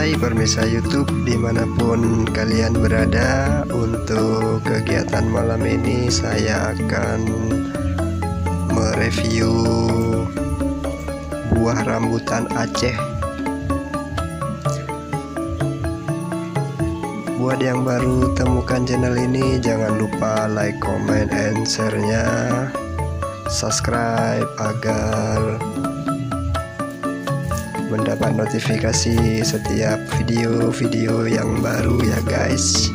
Hai pemirsa YouTube di mana pun kalian berada Untuk kegiatan malam ini saya akan mereview buah rambutan Aceh. Buat yang baru temukan channel ini jangan lupa like, comment, and share-nya. Subscribe agar mendapat notifikasi setiap video-video yang baru ya guys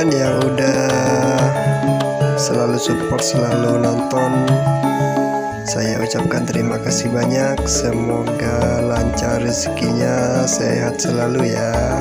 kalian yang udah selalu support selalu nonton saya ucapkan terima kasih banyak. Semoga lancar rezekinya sehat selalu ya